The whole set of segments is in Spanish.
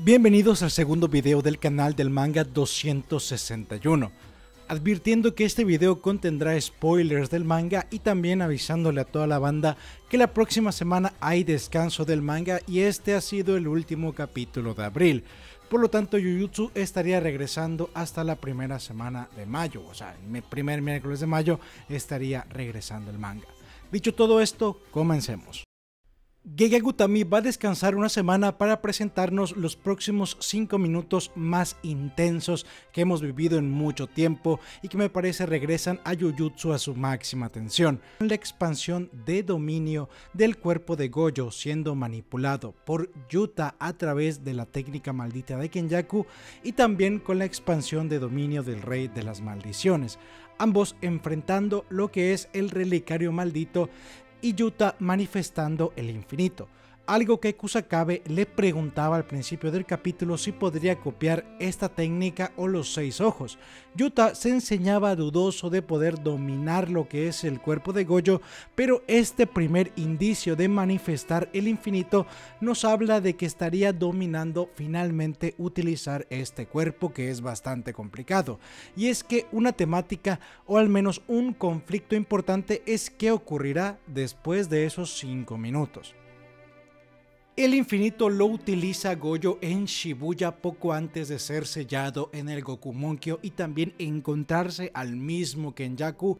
Bienvenidos al segundo video del canal del manga 261. Advirtiendo que este video contendrá spoilers del manga y también avisándole a toda la banda que la próxima semana hay descanso del manga y este ha sido el último capítulo de abril. Por lo tanto, Jujutsu estaría regresando hasta la primera semana de mayo, o sea, el primer miércoles de mayo estaría regresando el manga. Dicho todo esto, comencemos. Gege Gutami va a descansar una semana para presentarnos los próximos 5 minutos más intensos que hemos vivido en mucho tiempo y que me parece regresan a Jujutsu a su máxima tensión. La expansión de dominio del cuerpo de Gojo siendo manipulado por Yuta a través de la técnica maldita de Kenyaku y también con la expansión de dominio del rey de las maldiciones ambos enfrentando lo que es el relicario maldito y Yuta manifestando el infinito algo que Kusakabe le preguntaba al principio del capítulo si podría copiar esta técnica o los seis ojos. Yuta se enseñaba dudoso de poder dominar lo que es el cuerpo de Goyo, pero este primer indicio de manifestar el infinito nos habla de que estaría dominando finalmente utilizar este cuerpo que es bastante complicado. Y es que una temática o al menos un conflicto importante es qué ocurrirá después de esos 5 minutos. El infinito lo utiliza Goyo en Shibuya poco antes de ser sellado en el Gokumonkyo y también encontrarse al mismo Kenyaku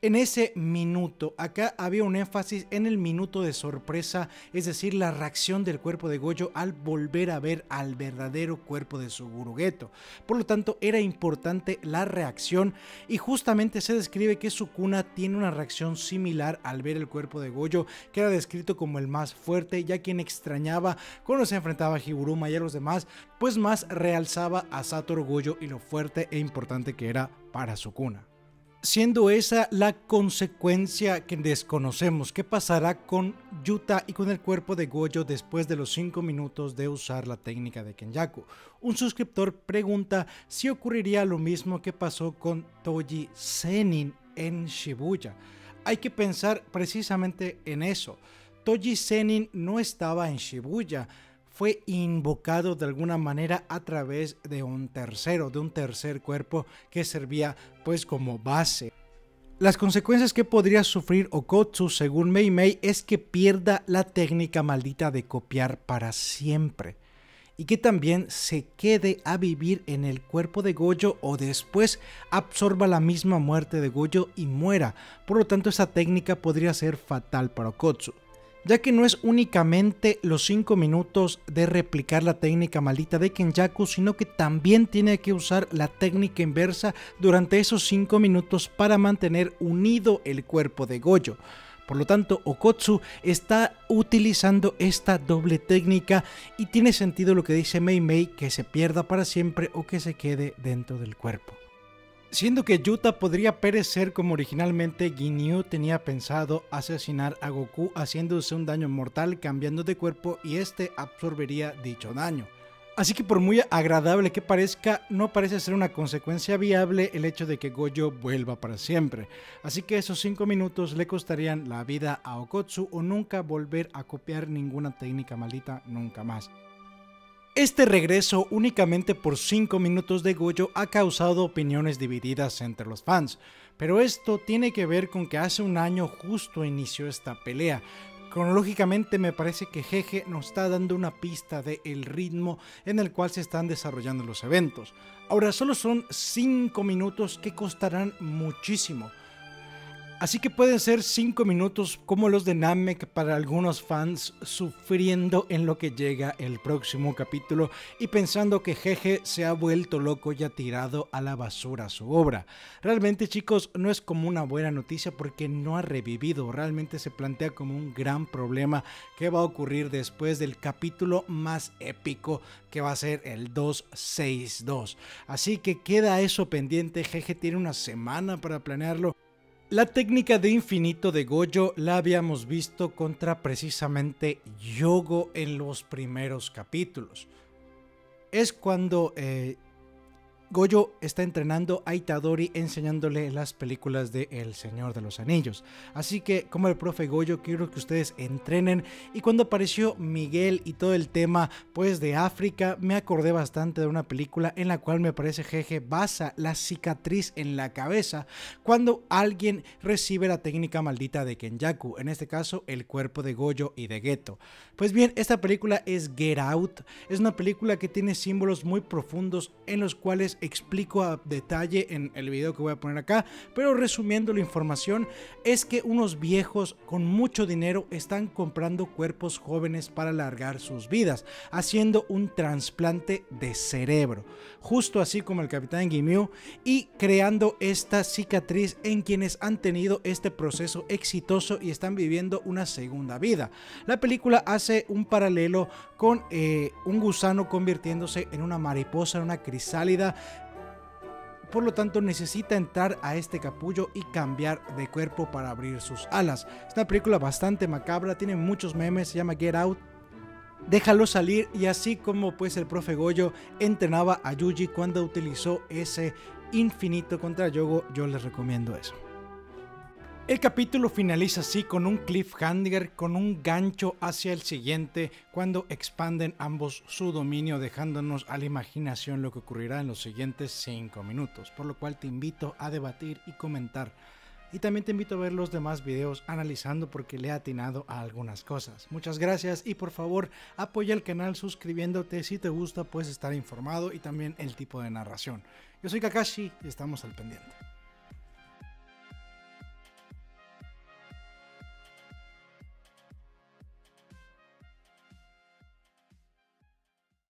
en ese minuto, acá había un énfasis en el minuto de sorpresa, es decir, la reacción del cuerpo de Goyo al volver a ver al verdadero cuerpo de Suguru Geto. Por lo tanto, era importante la reacción y justamente se describe que Sukuna tiene una reacción similar al ver el cuerpo de Goyo, que era descrito como el más fuerte, ya quien extrañaba cuando se enfrentaba a Higuruma y a los demás, pues más realzaba a Satoru Goyo y lo fuerte e importante que era para Sukuna siendo esa la consecuencia que desconocemos. ¿Qué pasará con Yuta y con el cuerpo de Gojo después de los 5 minutos de usar la técnica de Kenyaku? Un suscriptor pregunta si ocurriría lo mismo que pasó con Toji Senin en Shibuya. Hay que pensar precisamente en eso. Toji Senin no estaba en Shibuya, fue invocado de alguna manera a través de un tercero, de un tercer cuerpo que servía pues como base. Las consecuencias que podría sufrir Okotsu según Mei Mei es que pierda la técnica maldita de copiar para siempre y que también se quede a vivir en el cuerpo de Goyo o después absorba la misma muerte de Goyo y muera. Por lo tanto, esa técnica podría ser fatal para Okotsu ya que no es únicamente los 5 minutos de replicar la técnica maldita de Kenjaku, sino que también tiene que usar la técnica inversa durante esos 5 minutos para mantener unido el cuerpo de Goyo. Por lo tanto, Okotsu está utilizando esta doble técnica y tiene sentido lo que dice Mei Mei que se pierda para siempre o que se quede dentro del cuerpo siendo que Yuta podría perecer como originalmente Ginyu tenía pensado asesinar a Goku haciéndose un daño mortal cambiando de cuerpo y este absorbería dicho daño. Así que por muy agradable que parezca, no parece ser una consecuencia viable el hecho de que Gojo vuelva para siempre. Así que esos 5 minutos le costarían la vida a Okotsu o nunca volver a copiar ninguna técnica maldita nunca más. Este regreso únicamente por 5 minutos de Goyo ha causado opiniones divididas entre los fans, pero esto tiene que ver con que hace un año justo inició esta pelea. Cronológicamente me parece que Jeje nos está dando una pista del el ritmo en el cual se están desarrollando los eventos. Ahora solo son 5 minutos que costarán muchísimo. Así que pueden ser 5 minutos como los de Namek para algunos fans sufriendo en lo que llega el próximo capítulo y pensando que Jeje se ha vuelto loco y ha tirado a la basura su obra. Realmente chicos no es como una buena noticia porque no ha revivido, realmente se plantea como un gran problema que va a ocurrir después del capítulo más épico que va a ser el 262. Así que queda eso pendiente, Jeje tiene una semana para planearlo. La técnica de infinito de Gojo la habíamos visto contra precisamente Yogo en los primeros capítulos. Es cuando eh, Goyo está entrenando a Itadori enseñándole las películas de El Señor de los Anillos. Así que, como el profe Goyo, quiero que ustedes entrenen. Y cuando apareció Miguel y todo el tema pues de África, me acordé bastante de una película en la cual me parece jeje basa la cicatriz en la cabeza cuando alguien recibe la técnica maldita de Kenyaku, en este caso el cuerpo de Goyo y de Geto. Pues bien, esta película es Get Out, es una película que tiene símbolos muy profundos en los cuales explico a detalle en el video que voy a poner acá, pero resumiendo la información es que unos viejos con mucho dinero están comprando cuerpos jóvenes para alargar sus vidas, haciendo un trasplante de cerebro, justo así como el Capitán Gimio, y creando esta cicatriz en quienes han tenido este proceso exitoso y están viviendo una segunda vida. La película hace un paralelo con eh, un gusano convirtiéndose en una mariposa, en una crisálida por lo tanto necesita entrar a este capullo y cambiar de cuerpo para abrir sus alas. Es una película bastante macabra, tiene muchos memes, se llama Get Out. Déjalo salir y así como pues el profe Goyo entrenaba a Yuji cuando utilizó ese infinito contra Yogo, yo les recomiendo eso. El capítulo finaliza así con un cliffhanger, con un gancho hacia el siguiente, cuando expanden ambos su dominio, dejándonos a la imaginación lo que ocurrirá en los siguientes 5 minutos, por lo cual te invito a debatir y comentar. Y también te invito a ver los demás videos analizando porque le he atinado a algunas cosas. Muchas gracias y por favor apoya el canal suscribiéndote si te gusta puedes estar informado y también el tipo de narración. Yo soy Kakashi y estamos al pendiente.